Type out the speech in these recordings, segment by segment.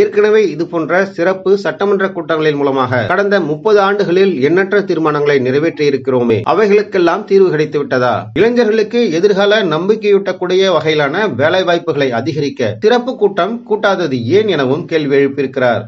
ஏற்கனவே இதுபோன்ற சிறப்பு சட்டமன்ற கூட்டங்களின் மூலமாக கடந்த முப்பது ஆண்டுகளில் எண்ணற்ற தீர்மானங்களை நிறைவேற்றி இருக்கிறோமே. அவைகளுக்கெல்லாம் தீர்வு கிடைத்து விட்டதா? இளைஞர்களுக்கு எதிர்கால நம்பிக்கையூட்டக்கூடிய வகையிலான வேலை வாய்ப்புகளை அதிகரிக்க சிறப்பு கூட்டம் கூட்டாதது ஏன் எனவும் கேள்வி எழுப்பியிருக்கிறார்.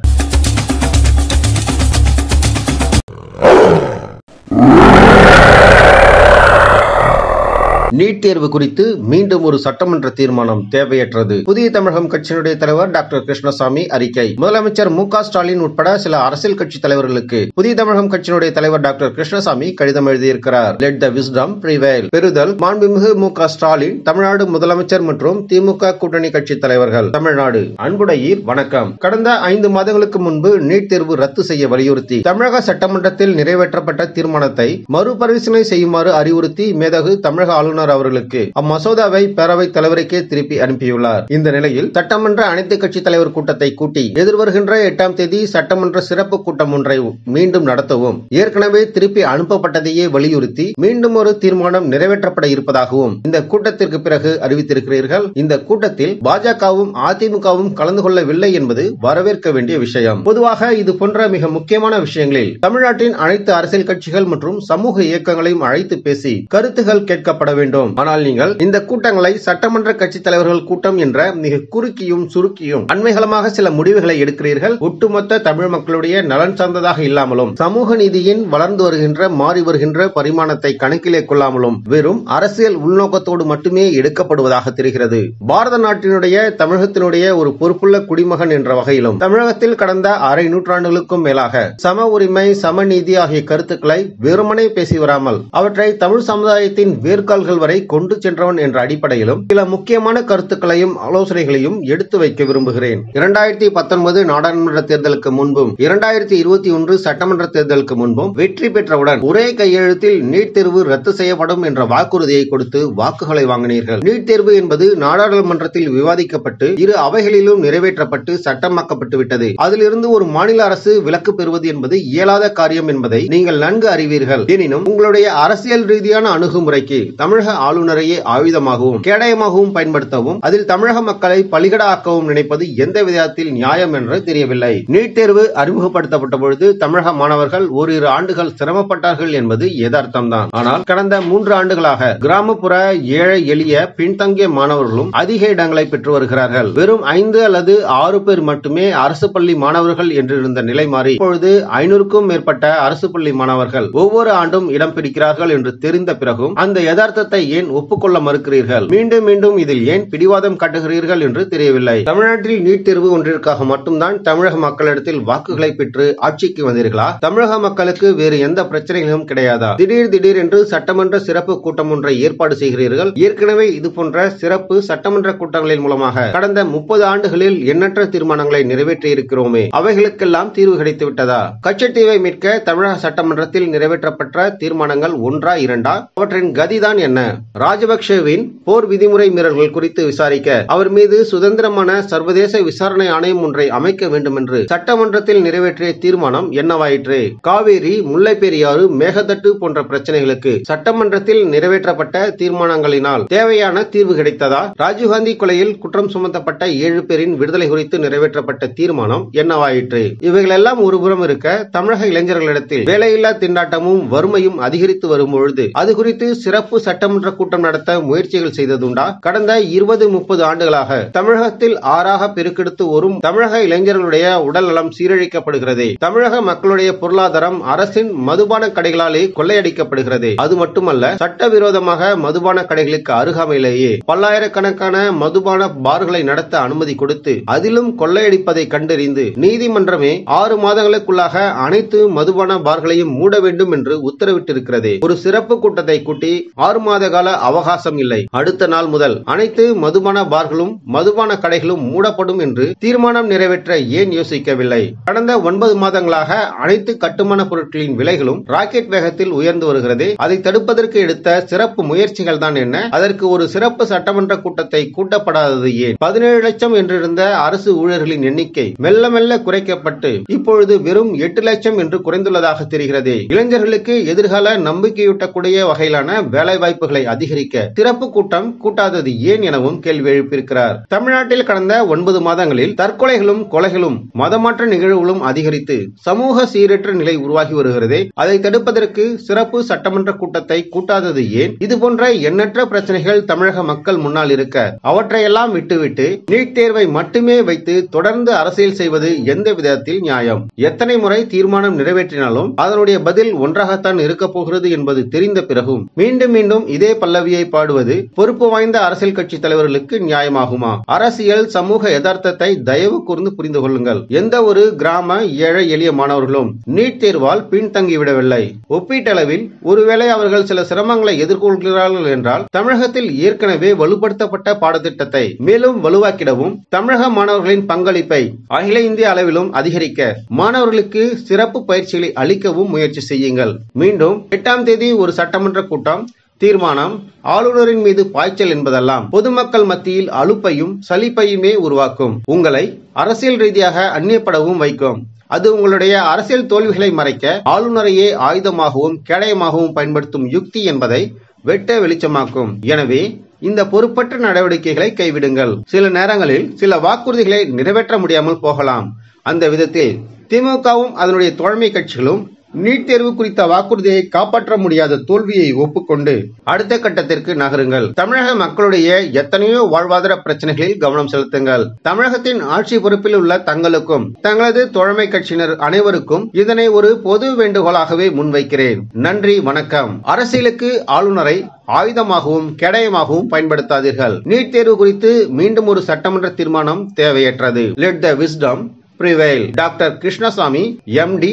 நீட் தேர்வு குறித்து மீண்டும் ஒரு சட்டமன்ற தீர்மானம் தேவையற்றது. புதிய தமிழகம் கட்சியினுடைய தலைவர் டாக்டர் கிருஷ்ணசாமி அறிக்கை. முதலமைச்சர் மு ஸ்டாலின் உட்பட சில அரசியல் கட்சி தலைவர்களுக்கு புதிய தமிழகம் கட்சியினுடைய தலைவர் டாக்டர் கிருஷ்ணசாமி கடிதம் எழுதியிருக்கிறார். லெட் த விஸ்டம் பிரிவேல் பெறுதல் மாண்புமிகு மு ஸ்டாலின் தமிழ்நாடு முதலமைச்சர் மற்றும் திமுக கூட்டணி கட்சி தலைவர்கள். தமிழ்நாடு. அன்புடையீர் வணக்கம். கடந்த ஐந்து மாதங்களுக்கு முன்பு நீட் தேர்வு ரத்து செய்ய வலியுறுத்தி தமிழக சட்டமன்றத்தில் நிறைவேற்றப்பட்ட தீர்மானத்தை மறுபரிசீலனை செய்யுமாறு அறிவுறுத்தி மேதகு தமிழக ஆளுநர் அவர்களுக்கு அம்மசோதாவை பேரவைத் தலைவருக்கே திருப்பி அனுப்பியுள்ளார். இந்த நிலையில் சட்டமன்ற அனைத்து கட்சி தலைவர் கூட்டத்தை கூட்டி எதிர்வருகின்ற எட்டாம் தேதி சட்டமன்ற சிறப்பு கூட்டம் ஒன்றை மீண்டும் நடத்தவும் ஏற்கனவே திருப்பி அனுப்பப்பட்டதையே வலியுறுத்தி மீண்டும் ஒரு தீர்மானம் நிறைவேற்றப்பட இருப்பதாகவும் இந்த கூட்டத்திற்கு பிறகு அறிவித்திருக்கிறீர்கள். இந்த கூட்டத்தில் பாஜகவும் அதிமுகவும் கலந்து கொள்ளவில்லை என்பது வரவேற்க வேண்டிய விஷயம். பொதுவாக இது போன்ற மிக முக்கியமான விஷயங்களில் தமிழ்நாட்டின் அனைத்து அரசியல் கட்சிகள் மற்றும் சமூக இயக்கங்களையும் அழைத்து பேசி கருத்துகள் கேட்கப்பட வேண்டும். ஆனால் நீங்கள் இந்த கூட்டங்களை சட்டமன்ற கட்சி தலைவர்கள் கூட்டம் என்ற மிக குறுக்கியும் சுருக்கியும் அண்மைகளமாக சில முடிவுகளை எடுக்கிறீர்கள். ஒட்டுமொத்த தமிழ் மக்களுடைய நலன் சார்ந்ததாக இல்லாமலும் சமூக நீதியின் வளர்ந்து வருகின்ற மாறி வருகின்ற பரிமாணத்தை கணக்கிலே கொள்ளாமலும் வெறும் அரசியல் உள்நோக்கத்தோடு மட்டுமே எடுக்கப்படுவதாக தெரிகிறது. பாரத நாட்டினுடைய தமிழகத்தினுடைய ஒரு பொறுப்புள்ள குடிமகன் என்ற வகையிலும் தமிழகத்தில் கடந்த அரை நூற்றாண்டுகளுக்கும் மேலாக சம உரிமை சமநீதி ஆகிய கருத்துக்களை வெறுமனே பேசி வராமல் அவற்றை தமிழ் சமுதாயத்தின் வேர்க்கால்கள் வரை கொண்டு சென்றவன் என்ற அடிப்படையிலும் சில முக்கியமான கருத்துக்களையும் ஆலோசனைகளையும் எடுத்து வைக்க விரும்புகிறேன். இரண்டாயிரத்தி பத்தொன்பது நாடாளுமன்ற தேர்தலுக்கு முன்பும் இரண்டாயிரத்தி இருபத்தி ஒன்று சட்டமன்ற தேர்தலுக்கு முன்பும் வெற்றி பெற்றவுடன் ஒரே கையெழுத்தில் நீட் தேர்வு ரத்து செய்யப்படும் என்ற வாக்குறுதியை கொடுத்து வாக்குகளை வாங்கினீர்கள். நீட் தேர்வு என்பது நாடாளுமன்றத்தில் விவாதிக்கப்பட்டு இரு அவைகளிலும் நிறைவேற்றப்பட்டு சட்டமாக்கப்பட்டு விட்டது. அதிலிருந்து ஒரு மாநில அரசு விலக்கு பெறுவது என்பது இயலாத காரியம் என்பதை நீங்கள் நன்கு அறிவீர்கள். எனினும் உங்களுடைய அரசியல் ரீதியான அணுகுமுறைக்கு தமிழக ஆளுநரையே ஆயுதமாகவும் கேடயமாகவும் பயன்படுத்தவும் அதில் தமிழக மக்களை பலிகட ஆக்கவும் நினைப்பது எந்த விதத்தில் நியாயம் என்று தெரியவில்லை. நீட் தேர்வு அறிமுகப்படுத்தப்பட்ட பொழுது தமிழக மாணவர்கள் ஓரிரு ஆண்டுகள் சிரமப்பட்டார்கள் என்பது யதார்த்தம்தான். ஆனால் கடந்த மூன்று ஆண்டுகளாக கிராமப்புற ஏழை எளிய பின்தங்கிய மாணவர்களும் அதிக இடங்களை பெற்று வருகிறார்கள். வெறும் ஐந்து அல்லது ஆறு பேர் மட்டுமே அரசு பள்ளி மாணவர்கள் என்றிருந்த நிலை மாறி இப்பொழுது ஐநூறுக்கும் மேற்பட்ட அரசு பள்ளி மாணவர்கள் ஒவ்வொரு ஆண்டும் இடம் பிடிக்கிறார்கள் என்று தெரிந்த பிறகும் அந்த யதார்த்தத்தை ஏன் ஒப்புக்கொள்ள மறுக்கிறீர்கள்? மீண்டும் மீண்டும் இதில் ஏன் பிடிவாதம் காட்டுகிறீர்கள் என்று தெரியவில்லை. தமிழ்நாட்டில் நீட் தேர்வு ஒன்றிற்காக மட்டும்தான் தமிழக மக்களிடத்தில் வாக்குகளை பெற்று ஆட்சிக்கு வந்தீர்களா? தமிழக மக்களுக்கு வேறு எந்த பிரச்சனைகளும் கிடையாதா? திடீர் திடீர் என்று சட்டமன்ற சிறப்பு கூட்டம் ஒன்றை ஏற்பாடு செய்கிறீர்கள். ஏற்கனவே இது போன்ற சிறப்பு சட்டமன்ற கூட்டங்களின் மூலமாக கடந்த முப்பது ஆண்டுகளில் எண்ணற்ற தீர்மானங்களை நிறைவேற்றி இருக்கிறோமே. அவைகளுக்கெல்லாம் தீர்வு கிடைத்து விட்டதா? கச்சத்தீவை மீட்க தமிழக சட்டமன்றத்தில் நிறைவேற்றப்பட்ட தீர்மானங்கள் ஒன்றா இரண்டா? அவற்றின் கதிதான் என்ன? ராஜபக்சேவின் போர் விதிமுறை மீறல்கள் குறித்து விசாரிக்க அவர் மீது சுதந்திரமான சர்வதேச விசாரணை ஆணையம் ஒன்றை அமைக்க வேண்டும் என்று சட்டமன்றத்தில் நிறைவேற்றிய தீர்மானம் என்னவாயிற்று? காவேரி முல்லை பெரியாறு மேகதட்டு போன்ற பிரச்சனைகளுக்கு சட்டமன்றத்தில் நிறைவேற்றப்பட்ட தீர்மானங்களினால் தேவையான தீர்வு கிடைத்ததா? ராஜீவ்காந்தி கொலையில் குற்றம் சுமத்தப்பட்ட ஏழு பேரின் விடுதலை குறித்து நிறைவேற்றப்பட்ட தீர்மானம் என்னவாயிற்று? இவைகளெல்லாம் ஒருபுறம் இருக்க தமிழக இளைஞர்களிடத்தில் வேலையில்லா திண்டாட்டமும் வறுமையும் அதிகரித்து வரும் பொழுது அது குறித்து சிறப்பு சட்டம் சட்டமன்ற கூட்டம் நடத்த முயற்சிகள் செய்ததுண்டா? கடந்த இருபது முப்பது ஆண்டுகளாக தமிழகத்தில் ஆறாக பெருக்கெடுத்து வரும் தமிழக இளைஞர்களுடைய உடல் நலம் சீரழிக்கப்படுகிறது. தமிழக மக்களுடைய பொருளாதாரம் அரசின் மதுபான கடைகளாலே கொள்ளையடிக்கப்படுகிறது. அது மட்டுமல்ல சட்டவிரோதமாக மதுபான கடைகளுக்கு அருகாமையிலேயே பல்லாயிரக்கணக்கான மதுபான பார்களை நடத்த அனுமதி கொடுத்து அதிலும் கொள்ளையடிப்பதை கண்டறிந்து நீதிமன்றமே ஆறு மாதங்களுக்குள்ளாக அனைத்து மதுபான பார்களையும் மூட வேண்டும் என்று உத்தரவிட்டிருக்கிறது. ஒரு சிறப்பு கூட்டத்தை கூட்டி ஆறு மாத கால அவகாசம் இல்லை. அடுத்த நாள் முதல் அனைத்து மதுபான பார்களும் மதுபான கடைகளும் மூடப்படும் என்று தீர்மானம் நிறைவேற்ற ஏன் யோசிக்கவில்லை? கடந்த ஒன்பது மாதங்களாக அனைத்து கட்டுமான பொருட்களின் விலைகளும் ராக்கெட் வேகத்தில் உயர்ந்து வருகிறது. அதை தடுப்பதற்கு எடுத்த சிறப்பு முயற்சிகள் தான் என்ன? அதற்கு ஒரு சிறப்பு சட்டமன்ற கூட்டத்தை கூட்டப்படாதது ஏன்? பதினேழு லட்சம் என்றிருந்த அரசு ஊழியர்களின் எண்ணிக்கை மெல்ல மெல்ல குறைக்கப்பட்டு இப்பொழுது வெறும் எட்டு லட்சம் என்று குறைந்துள்ளதாக தெரிகிறது. இளைஞர்களுக்கு எதிர்கால நம்பிக்கையூட்டக்கூடிய வகையிலான வேலை வாய்ப்புகள் தேர்வுகளை அதிகரிக்க சிறப்பு கூட்டம் கூட்டாதது ஏன் எனவும் கேள்வி எழுப்பியிருக்கிறார். தமிழ்நாட்டில் கடந்த ஒன்பது மாதங்களில் தற்கொலைகளும் கொலைகளும் மதமாற்ற நிகழ்வுகளும் அதிகரித்து சமூக சீரற்ற நிலை உருவாகி வருகிறதே அதை தடுப்பதற்கு சிறப்பு சட்டமன்ற கூட்டத்தை கூட்டாதது ஏன்? இதுபோன்ற எண்ணற்ற பிரச்சனைகள் தமிழக மக்கள் முன்னால் இருக்க அவற்றையெல்லாம் விட்டுவிட்டு நீட் தேர்வை மட்டுமே வைத்து தொடர்ந்து அரசியல் செய்வது எந்த விதத்தில் நியாயம்? எத்தனை முறை தீர்மானம் நிறைவேற்றினாலும் அதனுடைய பதில் ஒன்றாகத்தான் இருக்கப் போகிறது என்பது தெரிந்த பிறகும் மீண்டும் மீண்டும் இதே இதே பல்லவியை பாடுவது பொறுப்பு வாய்ந்த அரசியல் கட்சி தலைவர்களுக்கு நியாயமாகுமா? அரசியல் சமூக யதார்த்தத்தை தயவு கூர்ந்து புரிந்து கொள்ளுங்கள். எந்த ஒரு கிராம ஏழை எளிய மாணவர்களும் நீட் தேர்வால் பின்தங்கிவிடவில்லை ஒப்பீட்டளவில் ஒருவேளை அவர்கள் சில சிரமங்களை எதிர்கொள்கிறார்கள் என்றால் தமிழகத்தில் ஏற்கனவே வலுப்படுத்தப்பட்ட பாடத்திட்டத்தை மேலும் வலுவாக்கிடவும் தமிழக மாணவர்களின் பங்களிப்பை அகில இந்திய அளவிலும் அதிகரிக்க மாணவர்களுக்கு சிறப்பு பயிற்சிகளை அளிக்கவும் முயற்சி செய்யுங்கள். மீண்டும் எட்டாம் தேதி ஒரு சட்டமன்ற கூட்டம் தீர்மானம் ஆளுநரின் மீது பாய்ச்சல் என்பதெல்லாம் பொதுமக்கள் மத்தியில் அலுப்பையும் சலிப்பையுமே உருவாக்கும். உங்களை அரசியல் ரீதியாக அந்நியப்படவும் வைக்கும். அது உங்களுடைய அரசியல் தோல்விகளை மறைக்க ஆளுநரையே ஆயுதமாகவும் கேடயமாகவும் பயன்படுத்தும் யுக்தி என்பதை வெட்ட வெளிச்சமாக்கும். எனவே இந்த பொறுப்பற்ற நடவடிக்கைகளை கைவிடுங்கள். சில நேரங்களில் சில வாக்குறுதிகளை நிறைவேற்ற முடியாமல் போகலாம். அந்த விதத்தில் திமுகவும் அதனுடைய தோழமை கட்சிகளும் நீட் தேர்வு குறித்த வாக்குறுதியை காப்பாற்ற முடியாத தோல்வியை ஒப்புக்கொண்டு அடுத்த கட்டத்திற்கு நகருங்கள். தமிழக மக்களுடைய எத்தனையோ வாழ்வாதார பிரச்சனைகளில் கவனம் செலுத்துங்கள். தமிழகத்தின் ஆட்சி பொறுப்பில் உள்ள தங்களுக்கும் தங்களது தோழமை கட்சியினர் அனைவருக்கும் இதனை ஒரு பொது வேண்டுகோளாகவே முன்வைக்கிறேன். நன்றி வணக்கம். அரசியலுக்கு ஆளுநரை ஆயுதமாகவும் கேடயமாகவும் பயன்படுத்தாதீர்கள். நீட் தேர்வு குறித்து மீண்டும் ஒரு சட்டமன்ற தீர்மானம் தேவையற்றது. Let the wisdom prevail doctor Krishnasamy MD